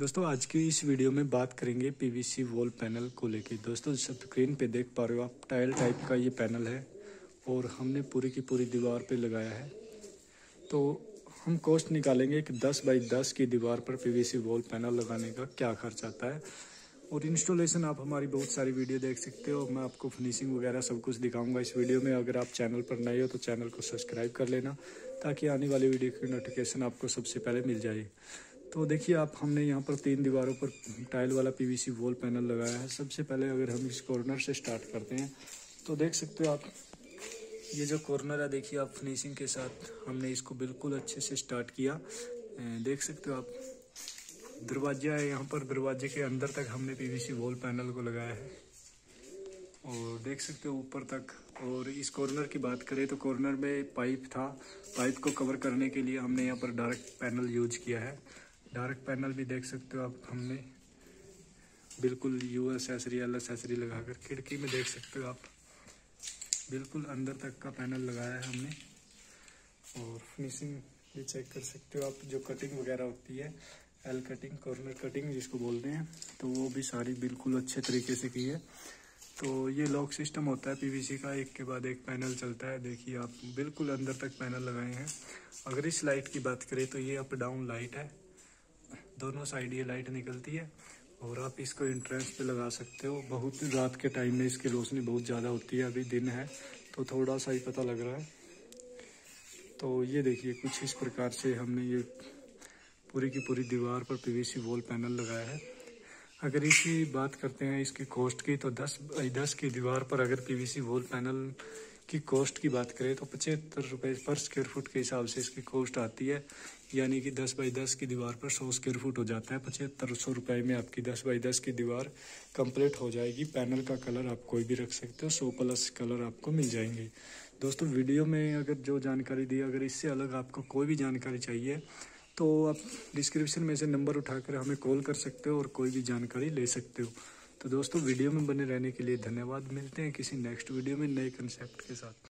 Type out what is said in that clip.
दोस्तों, आज की इस वीडियो में बात करेंगे पीवीसी वॉल पैनल को लेके। दोस्तों, स्क्रीन पे देख पा रहे हो आप, टाइल टाइप का ये पैनल है और हमने पूरी की पूरी दीवार पे लगाया है। तो हम कॉस्ट निकालेंगे कि 10 बाई 10 की दीवार पर पीवीसी वॉल पैनल लगाने का क्या खर्च आता है। और इंस्टॉलेशन आप हमारी बहुत सारी वीडियो देख सकते हो मैं आपको फिनिशिंग वगैरह सब कुछ दिखाऊँगा इस वीडियो में। अगर आप चैनल पर नए हो तो चैनल को सब्सक्राइब कर लेना, ताकि आने वाली वीडियो की नोटिफिकेशन आपको सबसे पहले मिल जाए। तो देखिए, आप हमने यहाँ पर तीन दीवारों पर टाइल वाला पीवीसी वॉल पैनल लगाया है। सबसे पहले अगर हम इस कॉर्नर से स्टार्ट करते हैं तो देख सकते हो आप, ये जो कॉर्नर है, देखिए, आप फिनिशिंग के साथ हमने इसको बिल्कुल अच्छे से स्टार्ट किया। देख सकते हो आप, दरवाज़ा है यहाँ पर, दरवाजे के अंदर तक हमने पीवीसी वॉल पैनल को लगाया है। और देख सकते हो ऊपर तक, और इस कॉर्नर की बात करें तो कॉर्नर में पाइप था। पाइप को कवर करने के लिए हमने यहाँ पर डायरेक्ट पैनल यूज़ किया है। डार्क पैनल भी देख सकते हो आप हमने बिल्कुल यू एसेसरी एल एसेसरी लगाकर खिड़की में देख सकते हो आप बिल्कुल अंदर तक का पैनल लगाया है हमने और फिनिशिंग भी चेक कर सकते हो आप जो कटिंग वगैरह होती है एल कटिंग कॉर्नर कटिंग जिसको बोलते हैं तो वो भी सारी बिल्कुल अच्छे तरीके से की है तो ये लॉक सिस्टम होता है पीवीसी का एक के बाद एक पैनल चलता है देखिए आप बिल्कुल अंदर तक पैनल लगाए हैं अगर इस लाइट की बात करें तो ये अप डाउन लाइट है दोनों साइड ये लाइट निकलती है और आप इसको इंट्रेंस पे लगा सकते हो। बहुत रात के टाइम में इसकी रोशनी बहुत ज़्यादा होती है, अभी दिन है तो थोड़ा सा ही पता लग रहा है। तो ये देखिए, कुछ इस प्रकार से हमने ये पूरी की पूरी दीवार पर पीवीसी वॉल पैनल लगाया है। अगर इसकी बात करते हैं इसकी कॉस्ट की तो दस दस की दीवार पर अगर पीवीसी वॉल पैनल की कॉस्ट की बात करें तो पचहत्तर रुपये पर स्क्वायर फुट के हिसाब से इसकी कॉस्ट आती है। यानी कि दस बाई दस की दीवार पर सौ स्क्वायर फुट हो जाता है। पचहत्तर सौ रुपये में आपकी दस बाई दस की दीवार कंप्लीट हो जाएगी। पैनल का कलर आप कोई भी रख सकते हो। सौ प्लस कलर आपको मिल जाएँगे। दोस्तों वीडियो में अगर जो जानकारी दी, अगर इससे अलग आपको कोई भी जानकारी चाहिए तो आप डिस्क्रिप्शन में से नंबर उठाकर हमें कॉल कर सकते हो और कोई भी जानकारी ले सकते हो। तो दोस्तों, वीडियो में बने रहने के लिए धन्यवाद। मिलते हैं किसी नेक्स्ट वीडियो में नए कंसेप्ट के साथ।